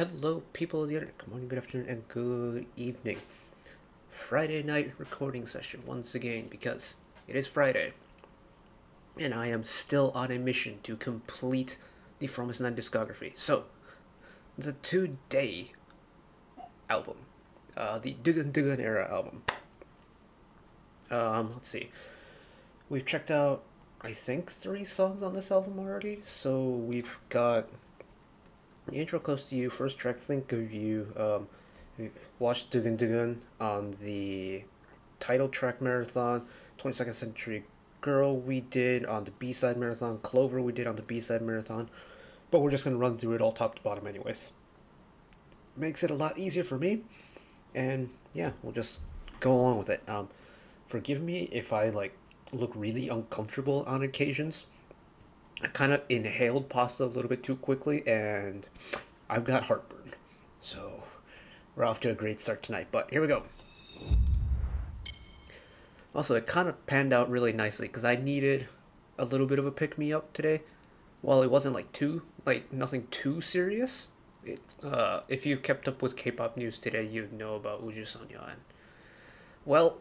Hello, people of the internet. Good morning, good afternoon, and good evening. Friday night recording session once again because it is Friday, and I am still on a mission to complete the Fromis 9 discography. So, it's a two day album, uh, the Dugan Dugan era album. Um, let's see. We've checked out, I think, three songs on this album already. So, we've got the intro close to you, first track, think of you. Um, we watched Dugan Dugan on the title track marathon, 22nd Century Girl we did on the B side marathon, Clover we did on the B side marathon, but we're just gonna run through it all top to bottom, anyways. Makes it a lot easier for me, and yeah, we'll just go along with it. Um, forgive me if I like look really uncomfortable on occasions. I kind of inhaled pasta a little bit too quickly, and I've got heartburn. So we're off to a great start tonight. But here we go. Also, it kind of panned out really nicely because I needed a little bit of a pick me up today. While it wasn't like too like nothing too serious. It, uh, if you've kept up with K-pop news today, you'd know about Uju Sonya and well,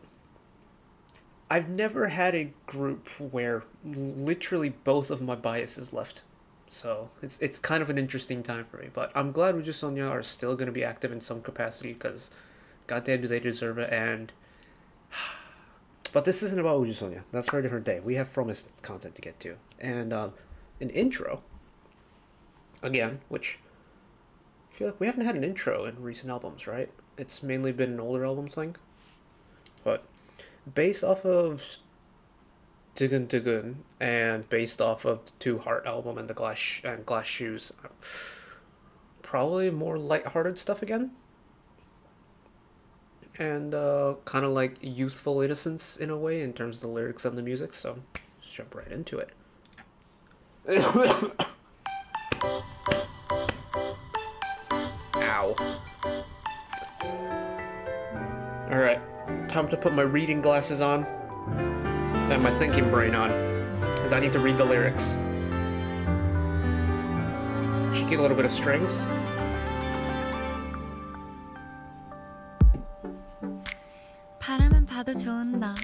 I've never had a group where literally both of my biases left. So it's it's kind of an interesting time for me. But I'm glad Uju Sonya are still going to be active in some capacity because goddamn do they deserve it. And but this isn't about Uju Sonya. That's for a different day. We have Fromis content to get to. And uh, an intro, again, which I feel like we haven't had an intro in recent albums, right? It's mainly been an older albums thing. But based off of Dugun Dugun and based off of the To. Heart album and the Glass and Glass Shoes, probably more light-hearted stuff again. And uh, kind of like youthful innocence in a way in terms of the lyrics and the music. So, let's jump right into it. Ow. Alright, time to put my reading glasses on and my thinking brain on, because I need to read the lyrics. Cheeky little bit of strings. 바라만 봐도 좋은 너.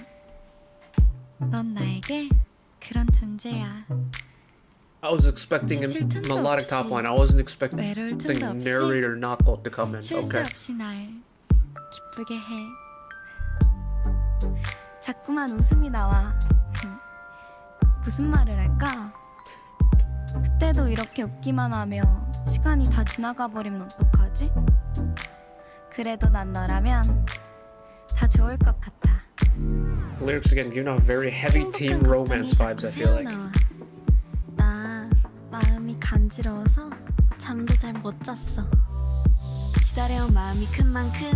넌 나에게 그런 존재야. I was expecting a 지칠 틈도 melodic top 없이, line. I wasn't expecting 외로울 the 틈도 없이 narrator knockout to come in. 실수 Okay. 없이 날 기쁘게 해. 자꾸만 웃음이 나와. 무슨 말을 할까? 그때도 이렇게 웃기만 하며 시간이 다 지나가 버리면 어떡하지? 그래도 난 너라면 다 좋을 것 같아. The lyrics again giving off very heavy teen romance vibes, I feel like. 나 마음이 간지러워서 잠도 잘 못 잤어. 기다려온 마음이 큰 만큼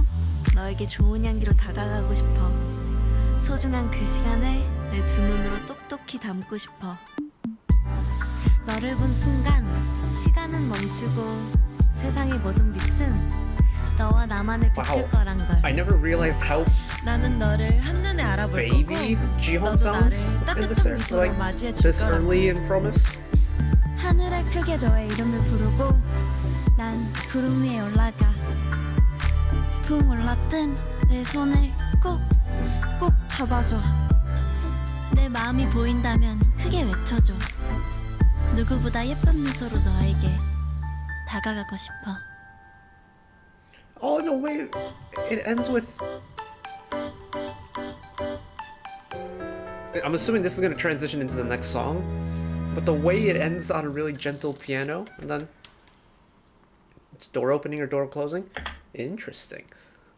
너에게 좋은 향기로 다가가고 싶어. 소중한 그 시간을 내 두 눈으로 똑똑히 담고 싶어. 너를 본 순간 시간은 멈추고 세상의 모든 빛은 너와 나만을 비출 Wow. 거란 걸. I never realized how 나는 너를 한눈에 알아볼 baby Jihon sounds in this. 미소로 Like this early in Fromis. 하늘에 크게 너의 이름을 부르고 난 구름 위에 올라가 붕 올랐던 내 손을 꼭 꼭 잡아줘 내 마음이 보인다면 크게 외쳐줘 누구보다 예쁜 미소로 너에게 다가가고 싶어 Oh no, wait! It ends with. I'm assuming this is gonna transition into the next song, but the way it ends on a really gentle piano and then it's door opening or door closing, interesting.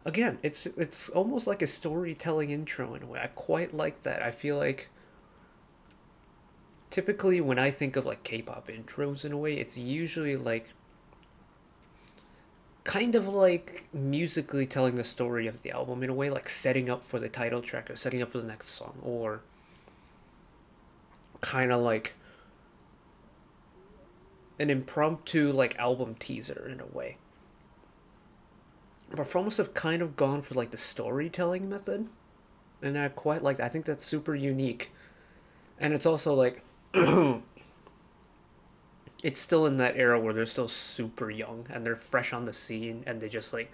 Again, it's it's almost like a storytelling intro in a way. I quite like that. I feel like typically when I think of like K-pop intros in a way, it's usually like kind of like musically telling the story of the album in a way, like setting up for the title track or setting up for the next song, or kind of like an impromptu like album teaser in a way. Fromis have kind of gone for like the storytelling method, and I quite like. That. I think that's super unique, and it's also like it's still in that era where they're still super young and they're fresh on the scene and they just like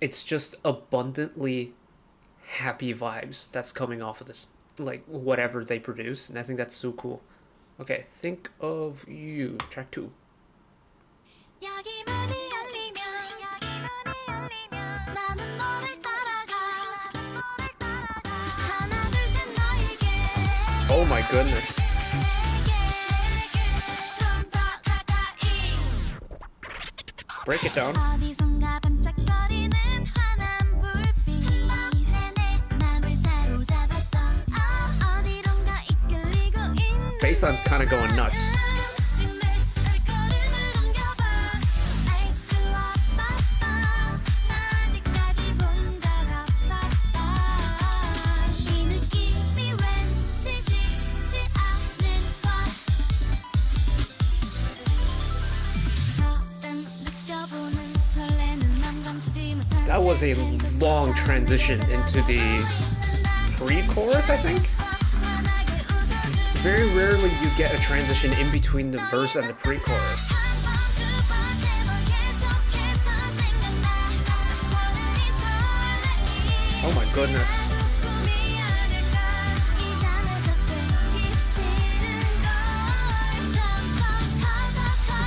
it's just abundantly happy vibes that's coming off of this like whatever they produce and i think that's so cool okay think of you track two my goodness. Break it down. Bass on's kind of going nuts. Was a long transition into the pre-chorus i think. Very rarely you get a transition in between the verse and the pre-chorus. Oh my goodness.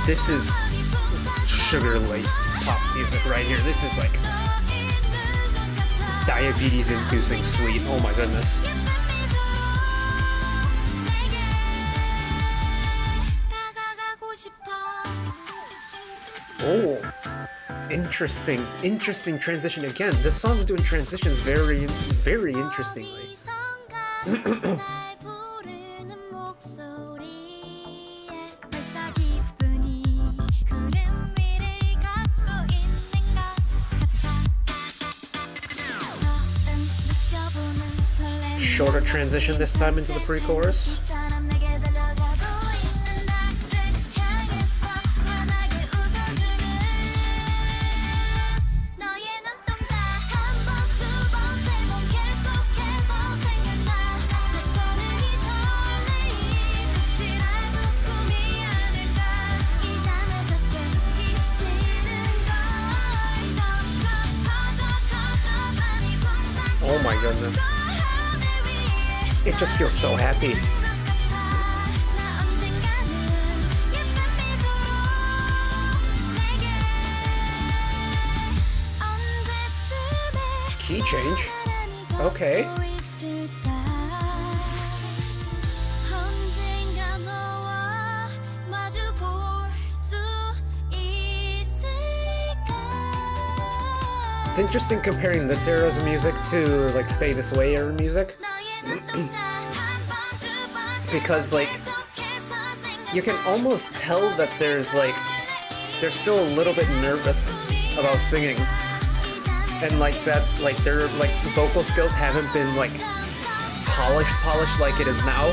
This is sugar laced pop music right here. This is like diabetes inducing sweet oh my goodness. Oh interesting interesting transition again. This song's doing transitions very very interestingly transition this time into the pre-chorus just feel so happy. Key change. Okay. It's interesting comparing this era's music to like Stay This Way era music. because like you can almost tell that there's like they're still a little bit nervous about singing. And like that like their like vocal skills haven't been like polished polished like it is now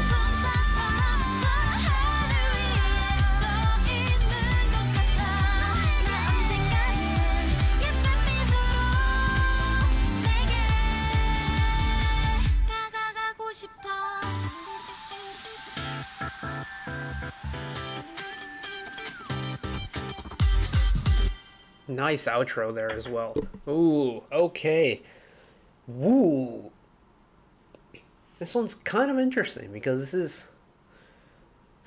Nice outro there as well. Ooh, okay. Woo. This one's kind of interesting because this is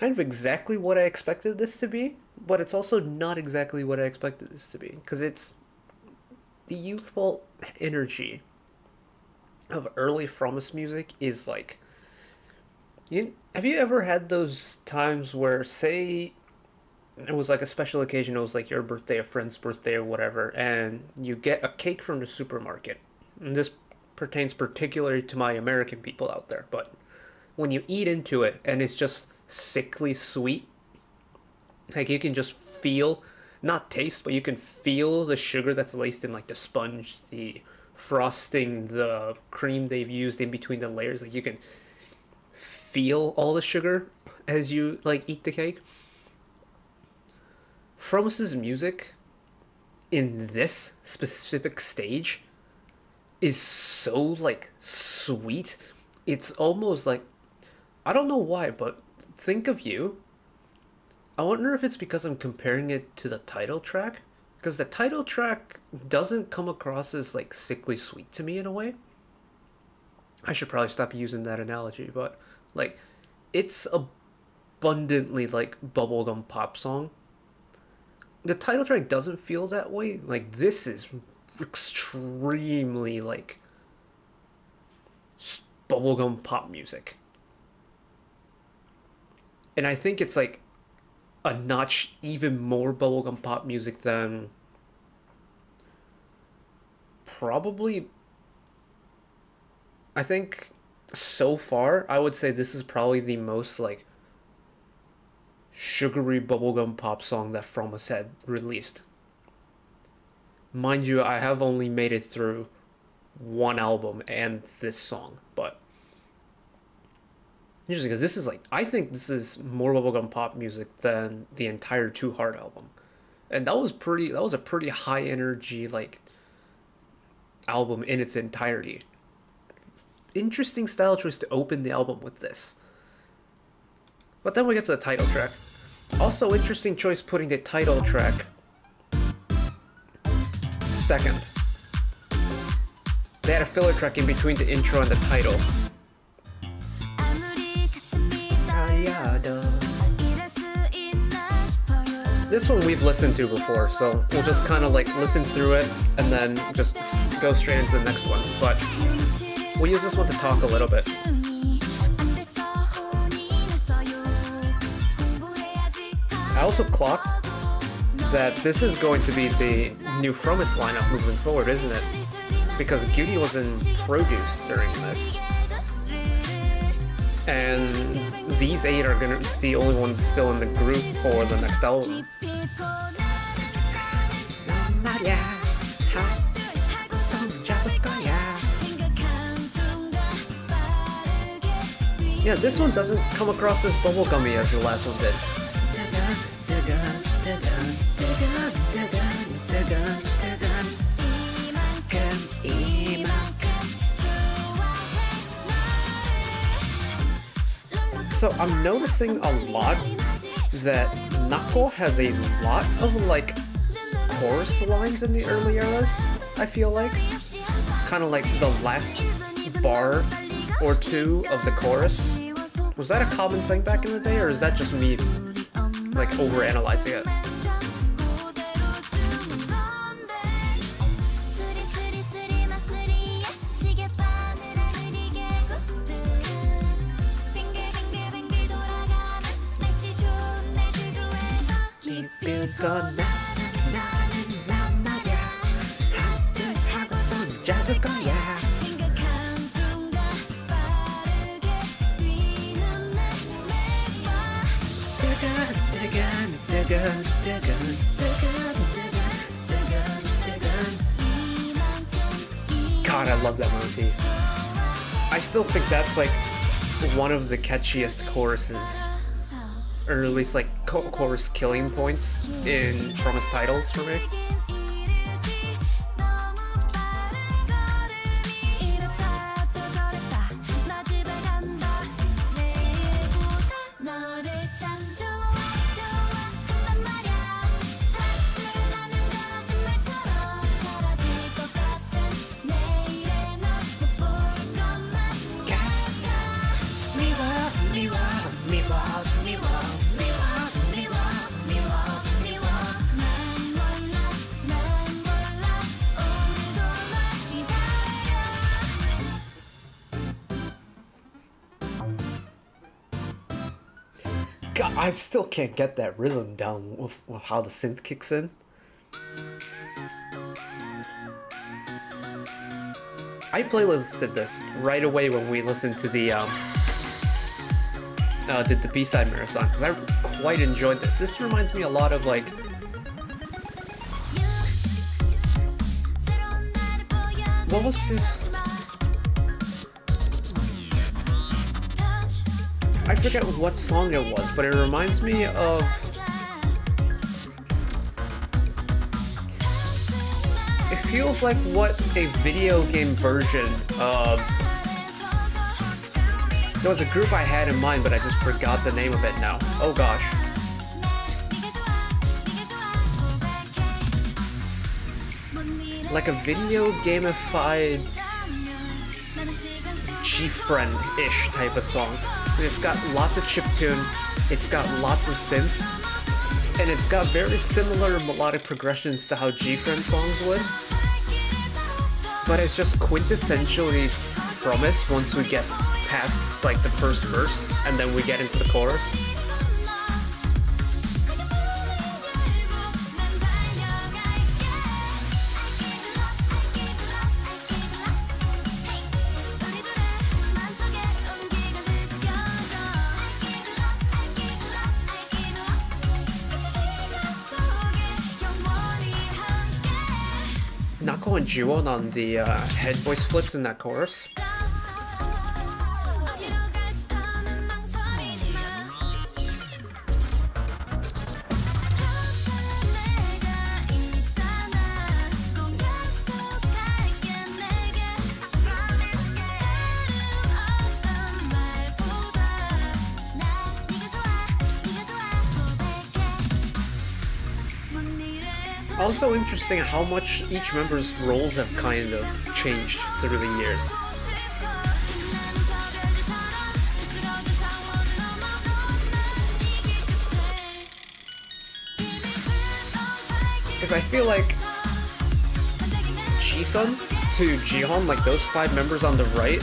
kind of exactly what I expected this to be, but it's also not exactly what I expected this to be because it's the youthful energy of early Fromis music is like you, have you ever had those times where say it was like a special occasion. It was like your birthday a friend's birthday or whatever and you get a cake from the supermarket. And this pertains particularly to my american people out there but when you eat into it and it's just sickly sweet like you can just feel not taste but you can feel the sugar that's laced in like the sponge the frosting the cream they've used in between the layers. Like you can feel all the sugar as you like eat the cake Fromis's music in this specific stage is so like sweet. It's almost like I don't know why, but think of you I wonder if it's because I'm comparing it to the title track, because the title track doesn't come across as like sickly sweet to me in a way. I should probably stop using that analogy, but like it's abundantly like bubblegum pop song. The title track doesn't feel that way. Like this is extremely like bubblegum pop music. And I think it's like a notch even more bubblegum pop music than probably I think so far I would say this is probably the most like sugary bubblegum pop song that Fromis had released. Mind you, I have only made it through one album and this song, but interesting because this is like I think this is more bubblegum pop music than the entire To. Heart album, and that was pretty. That was a pretty high energy like album in its entirety. Interesting style choice to open the album with this. But then we get to the title track. Also interesting choice putting the title track second. They had a filler track in between the intro and the title. This one we've listened to before, so we'll just kind of like listen through it and then just go straight into the next one. But we'll use this one to talk a little bit. I also clocked that this is going to be the new Fromis lineup moving forward, isn't it? Because Gyuri was in Produce during this. And these eight are gonna the only ones still in the group for the next album. Yeah, this one doesn't come across as bubblegummy as the last one did. So I'm noticing a lot that Nako has a lot of like chorus lines in the early eras, I feel like. Kind of like the last bar or two of the chorus. Was that a common thing back in the day, or is that just me like overanalyzing it? That's like one of the catchiest choruses, or at least like chorus killing points in Fromis titles for me. Still can't get that rhythm down with, with how the synth kicks in. I playlisted this right away when we listened to the um, uh, did the B-side marathon because I quite enjoyed this. This reminds me a lot of like what was this? I forget what song it was, but it reminds me of it feels like what a video game version of there was a group I had in mind, but I just forgot the name of it now. Oh gosh. Like a video gamified G-Friend-ish type of song. It's got lots of chip tune, it's got lots of synth, and it's got very similar melodic progressions to how G-Friend songs would. But it's just quintessentially Fromis once we get past like the first verse and then we get into the chorus. Nako and Jiwon on the uh, head voice flips in that chorus. Also interesting how much each member's roles have kind of changed through the years. Because I feel like Jisun to Jiheon, like those five members on the right,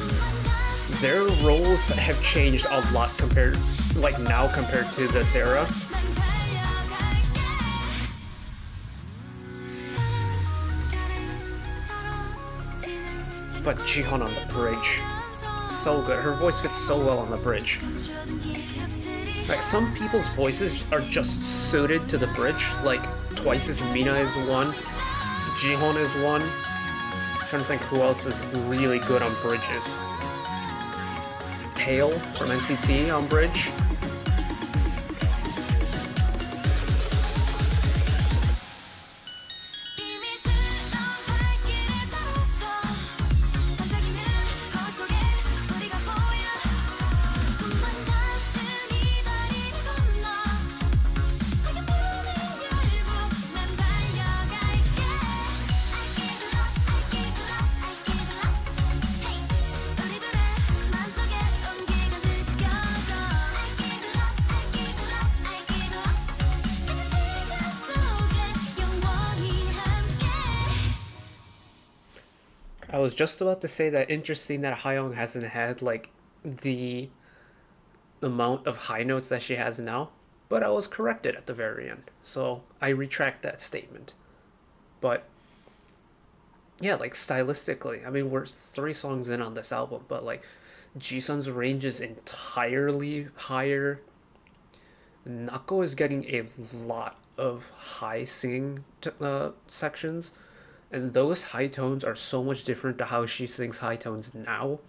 their roles have changed a lot compared, like now compared to this era. But Jiheon on the bridge. So good. Her voice fits so well on the bridge. Like, some people's voices are just suited to the bridge. Like, Twice as Mina is one. Jiheon is one. I'm trying to think who else is really good on bridges. Taeil from NCT on bridge. Was just about to say that interesting that Hayoung hasn't had like the amount of high notes that she has now, but I was corrected at the very end. So I retract that statement. But yeah, like stylistically, I mean, we're three songs in on this album, but like Jisun's range is entirely higher. Nako is getting a lot of high singing uh, sections and those high tones are so much different to how she sings high tones now.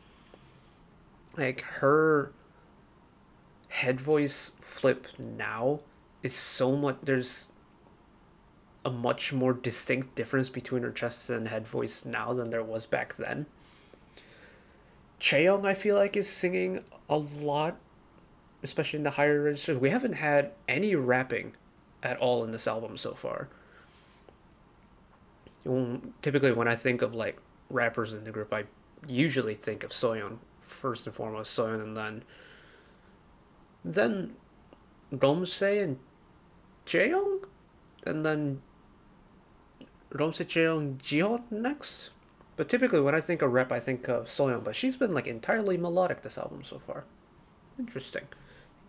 Like her head voice flip now is so much there's a much more distinct difference between her chest and head voice now than there was back then. Cheong, I feel like is singing a lot especially in the higher registers. We haven't had any rapping at all in this album so far typically when I think of like rappers in the group, I usually think of Soyeon first and foremost, Soyeon, and then then Romse and Chaeyoung, and then Romse, Chaeyoung, Jiheon next. But typically, when I think of rap, I think of Soyeon, but she's been like entirely melodic this album so far. Interesting,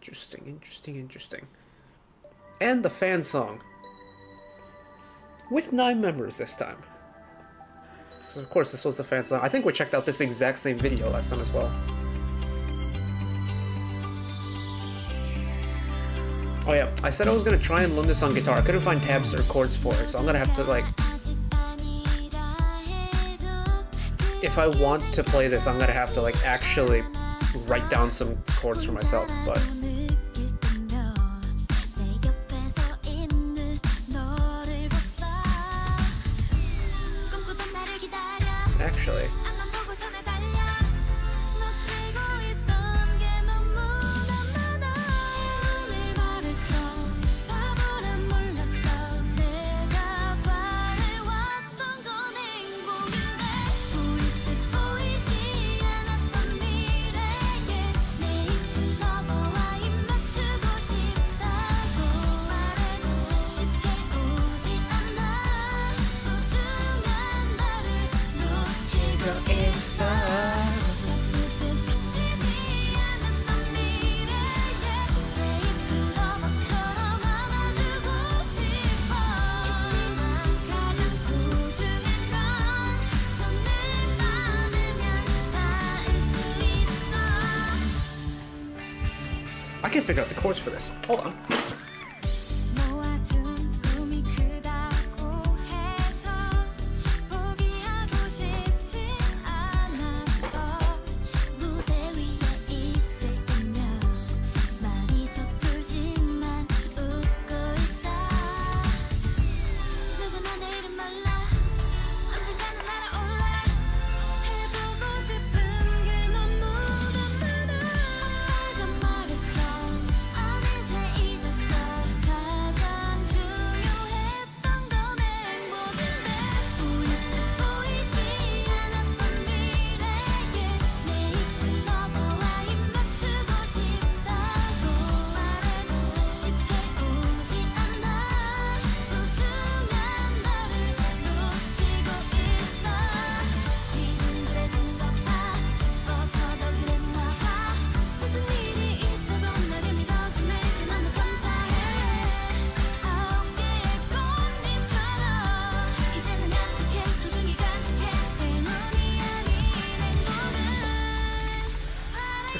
interesting, interesting, interesting. And the fan song with nine members this time. So of course this was the fan song. I think we checked out this exact same video last time as well. Oh yeah, I said I was gonna try and learn this on guitar. I couldn't find tabs or chords for it, so I'm gonna have to like... If I want to play this, I'm gonna have to like actually write down some chords for myself, but... figure out the course for this. Hold on.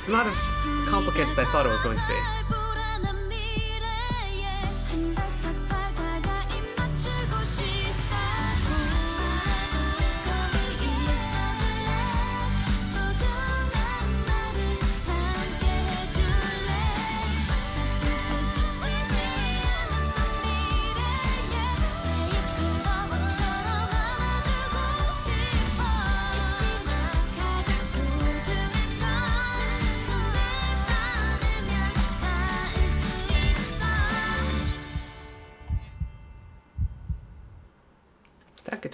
It's not as complicated as I thought it was going to be.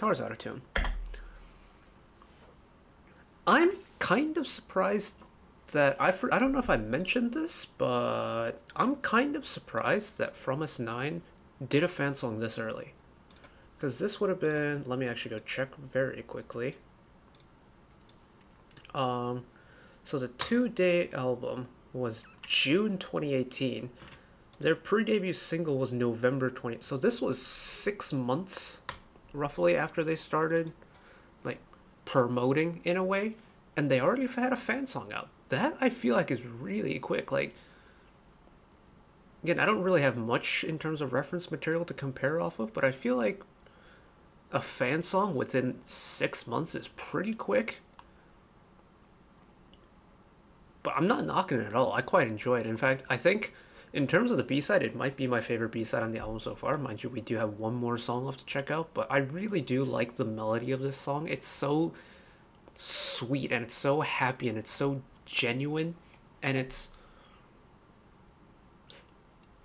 Guitar's out of tune. I'm kind of surprised that I for, I don't know if I mentioned this, but I'm kind of surprised that Fromis 9 did a fan song this early. Because this would have been, let me actually go check very quickly. Um, so the two-day album was June 2018. Their pre-debut single was November 20. So this was six months, roughly, after they started, like promoting in a way, and they already had a fan song out. That I feel like is really quick. Like, again, I don't really have much in terms of reference material to compare off of, but I feel like a fan song within six months is pretty quick. But I'm not knocking it at all. I quite enjoy it. In fact, I think in terms of the B side, it might be my favorite B side on the album so far. Mind you, we do have one more song left to check out, but I really do like the melody of this song. It's so sweet and it's so happy and it's so genuine and it's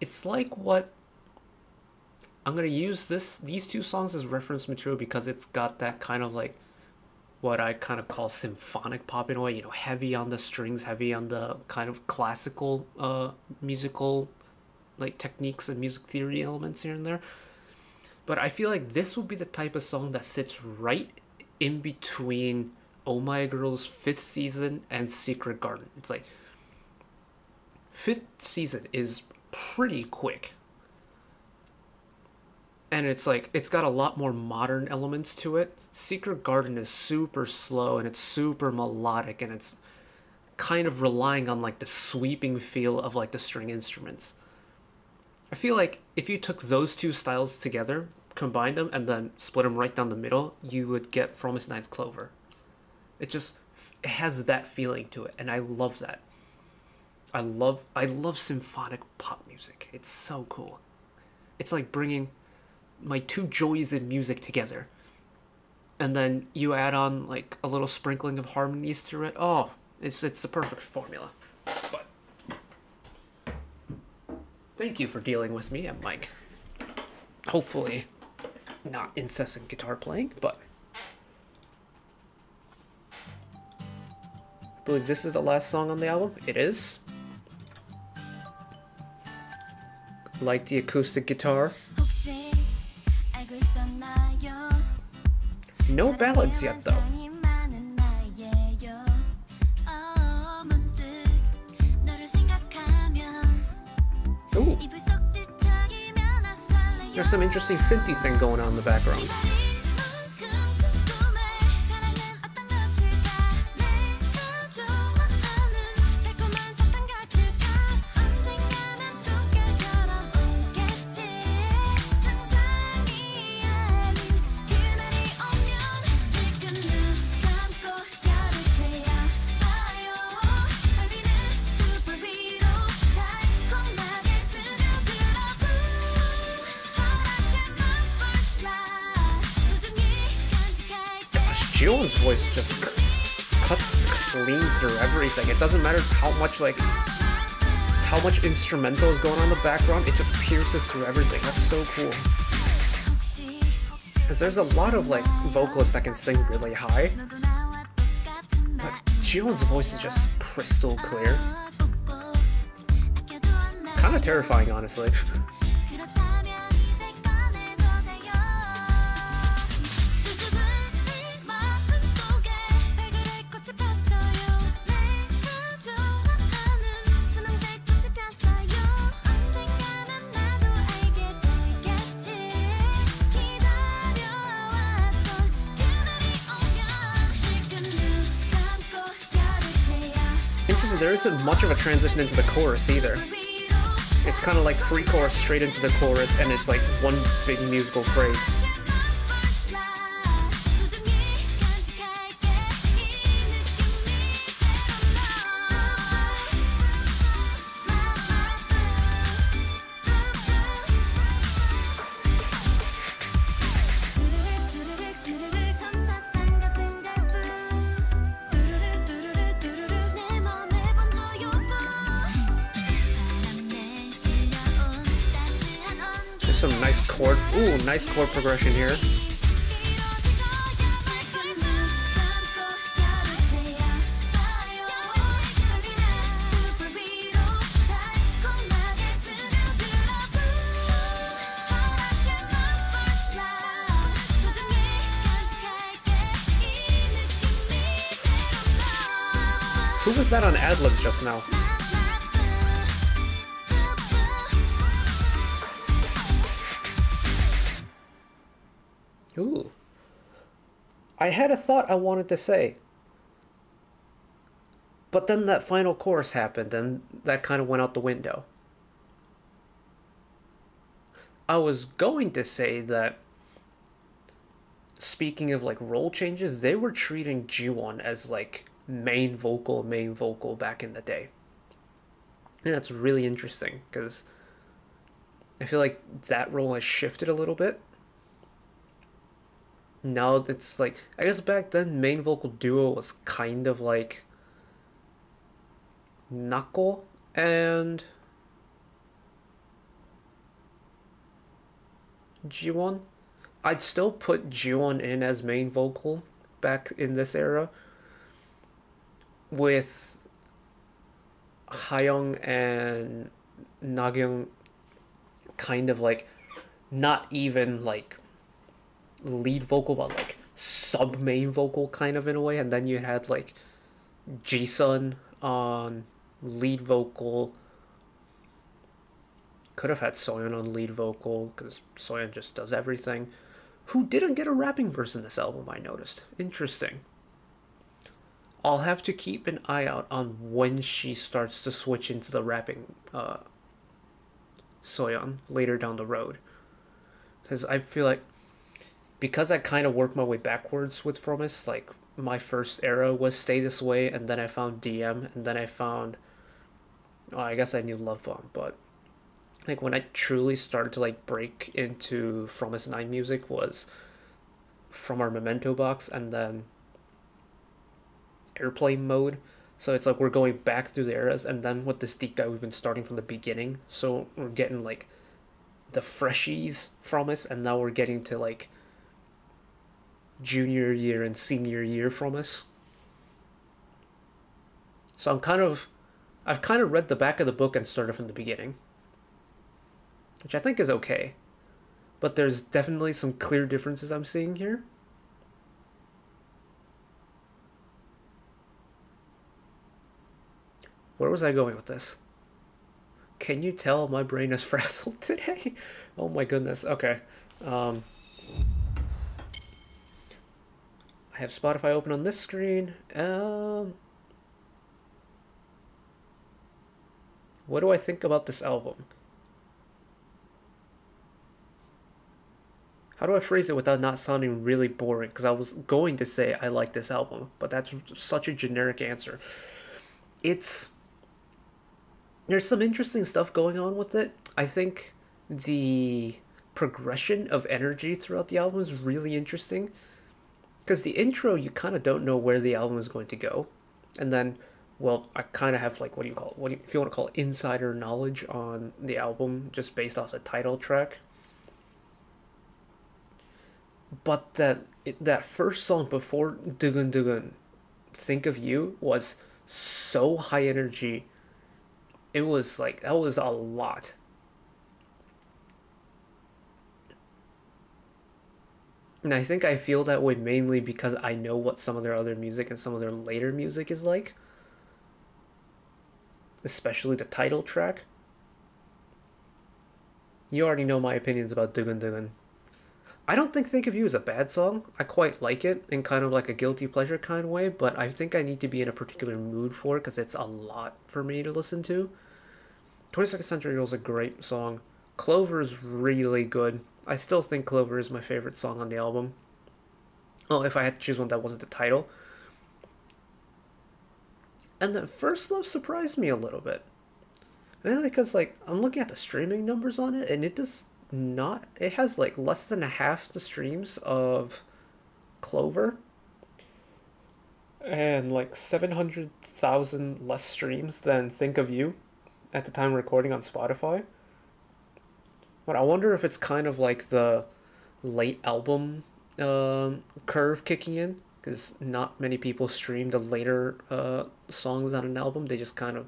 it's like what I'm gonna use this these two songs as reference material because it's got that kind of like what I kind of call symphonic pop in a way, you know, heavy on the strings, heavy on the kind of classical uh musical like techniques and music theory elements here and there. But I feel like this would be the type of song that sits right in between Oh My Girl's fifth season and Secret Garden. It's like fifth season is pretty quick and it's like it's got a lot more modern elements to it. Secret Garden is super slow and it's super melodic and it's kind of relying on like the sweeping feel of like the string instruments. I feel like if you took those two styles together, combined them, and then split them right down the middle, you would get Fromis 9's Clover. It just it has that feeling to it, and I love that. I love I love symphonic pop music. It's so cool. It's like bringing my two joys in music together. And then you add on like a little sprinkling of harmonies to it. Oh, it's it's the perfect formula. But thank you for dealing with me and Mike. Hopefully not incessant guitar playing, but I believe this is the last song on the album. It is. Like the acoustic guitar. No ballads yet, though. Ooh. There's some interesting synthy thing going on in the background. Jiwon's voice just cuts clean through everything. It doesn't matter how much like how much instrumental is going on in the background. It just pierces through everything. That's so cool. Because there's a lot of like vocalists that can sing really high, but Jiwon's voice is just crystal clear. Kind of terrifying, honestly. isn't much of a transition into the chorus either. It's kind of like pre-chorus straight into the chorus, and it's like one big musical phrase. Ooh, nice chord progression here. Who was that on Adlibs just now? I had a thought I wanted to say. But then that final chorus happened and that kind of went out the window. I was going to say that speaking of like role changes, they were treating Jiwon as like main vocal, main vocal back in the day. And that's really interesting because I feel like that role has shifted a little bit now it's like I guess back then main vocal duo was kind of like Nako and Jiwon. I'd still put Jiwon in as main vocal back in this era with Hayoung and Nagyung kind of like not even like lead vocal but like sub main vocal kind of in a way. And then you had like Jisun on lead vocal. Could have had Soyeon on lead vocal because Soyeon just does everything. Who didn't get a rapping verse in this album I noticed. Interesting. I'll have to keep an eye out on when she starts to switch into the rapping uh, Soyeon later down the road. Because I feel like because I kind of worked my way backwards with Fromis, like my first era was Stay This Way, and then I found DM, and then I found, oh, I guess I knew Love Bomb, but like when I truly started to like break into Fromis 9 music was from our Memento box and then airplane mode. So it's like we're going back through the eras, and then with this deep dive, we've been starting from the beginning. So we're getting like the freshies from us, and now we're getting to like junior year and senior year from us. So I'm kind of, I've kind of read the back of the book and started from the beginning, which I think is okay. But there's definitely some clear differences I'm seeing here. Where was I going with this? Can you tell my brain is frazzled today? oh my goodness. Okay. Um, I have Spotify open on this screen. Um, what do I think about this album? How do I phrase it without not sounding really boring? Because I was going to say I like this album, but that's such a generic answer. It's. There's some interesting stuff going on with it. I think the progression of energy throughout the album is really interesting because the intro you kind of don't know where the album is going to go, and then, well, I kind of have like what do you call it? What you, if you want to call it insider knowledge on the album just based off the title track. But that that first song before Dugun Dugun, Think of You was so high energy. It was like that was a lot. And I think I feel that way mainly because I know what some of their other music and some of their later music is like. Especially the title track. You already know my opinions about Dugun Dugun. I don't think Think of You is a bad song. I quite like it in kind of like a guilty pleasure kind of way, but I think I need to be in a particular mood for it because it's a lot for me to listen to. 22nd Century Girl is a great song. Clover is really good. I still think Clover is my favorite song on the album. Oh, if I had to choose one that wasn't the title. And then First Love surprised me a little bit. Mainly because, like, I'm looking at the streaming numbers on it, and it does not. It has, like, less than a half the streams of Clover. And, like, 700,000 less streams than Think of You at the time recording on Spotify. But I wonder if it's kind of like the late album uh, curve kicking in because not many people stream the later uh, songs on an album. They just kind of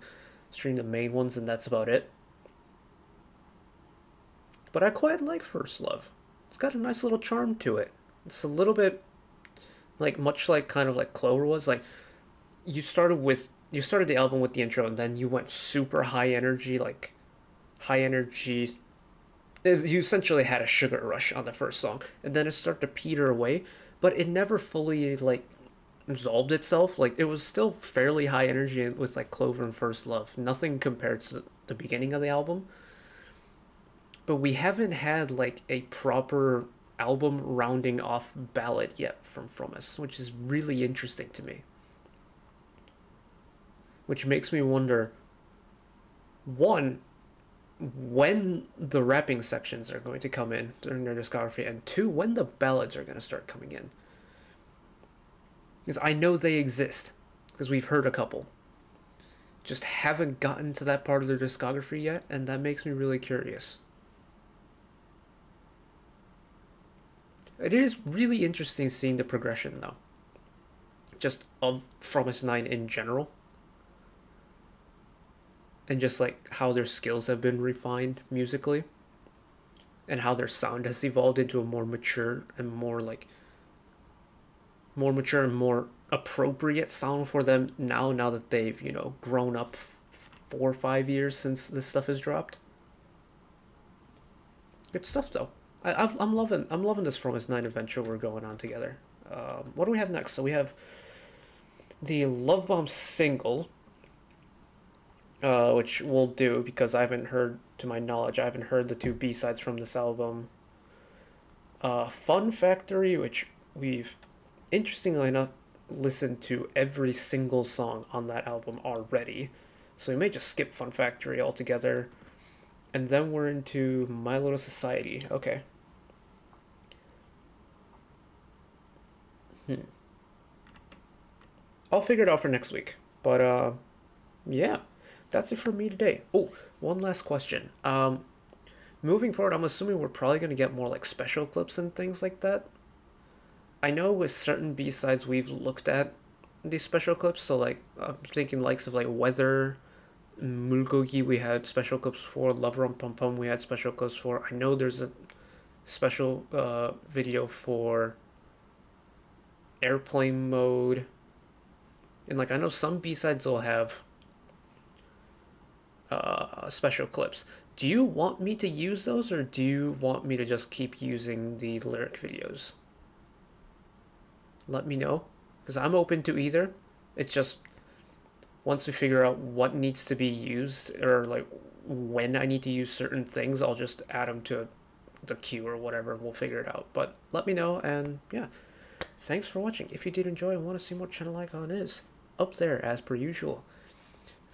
stream the main ones, and that's about it. But I quite like First Love. It's got a nice little charm to it. It's a little bit like much like kind of like Clover was. Like you started with you started the album with the intro, and then you went super high energy, like high energy you essentially had a sugar rush on the first song and then it started to peter away but it never fully like resolved itself. Like it was still fairly high energy with like clover and first love. Nothing compared to the beginning of the album. But we haven't had like a proper album rounding off ballad yet from Fromis which is really interesting to me. Which makes me wonder one when the rapping sections are going to come in during their discography, and two, when the ballads are going to start coming in. Because I know they exist, because we've heard a couple. Just haven't gotten to that part of their discography yet, and that makes me really curious. It is really interesting seeing the progression, though. Just of From Fromis 9 in general and just like how their skills have been refined musically and how their sound has evolved into a more mature and more like more mature and more appropriate sound for them now now that they've you know grown up four or five years since this stuff has dropped. Good stuff though. I, i'm loving i'm loving this Fromis 9 adventure we're going on together. Um, what do we have next? So we have the love bomb single uh, which we'll do because I haven't heard, to my knowledge, I haven't heard the two B sides from this album. Uh, Fun Factory, which we've, interestingly enough, listened to every single song on that album already. So we may just skip Fun Factory altogether. And then we're into My Little Society. Okay. Hmm. I'll figure it out for next week. But, uh, yeah that's it for me today. Oh, one last question. Um, moving forward, I'm assuming we're probably going to get more like special clips and things like that. I know with certain B sides we've looked at these special clips, so like I'm thinking likes of like Weather, Mulgogi we had special clips for, Love Rum Pum Pum we had special clips for. I know there's a special uh, video for airplane mode. And like I know some B sides will have uh, special clips. Do you want me to use those or do you want me to just keep using the lyric videos? Let me know because I'm open to either. It's just once we figure out what needs to be used or like when I need to use certain things, I'll just add them to the queue or whatever. We'll figure it out. But let me know and yeah. Thanks for watching. If you did enjoy and want to see more channel icon is up there as per usual.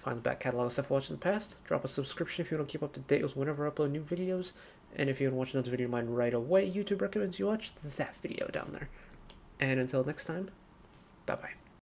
Find the back catalog of stuff watched in the past. Drop a subscription if you want to keep up to date with whenever I upload new videos. And if you want to watch another video of mine right away, YouTube recommends you watch that video down there. And until next time, bye bye.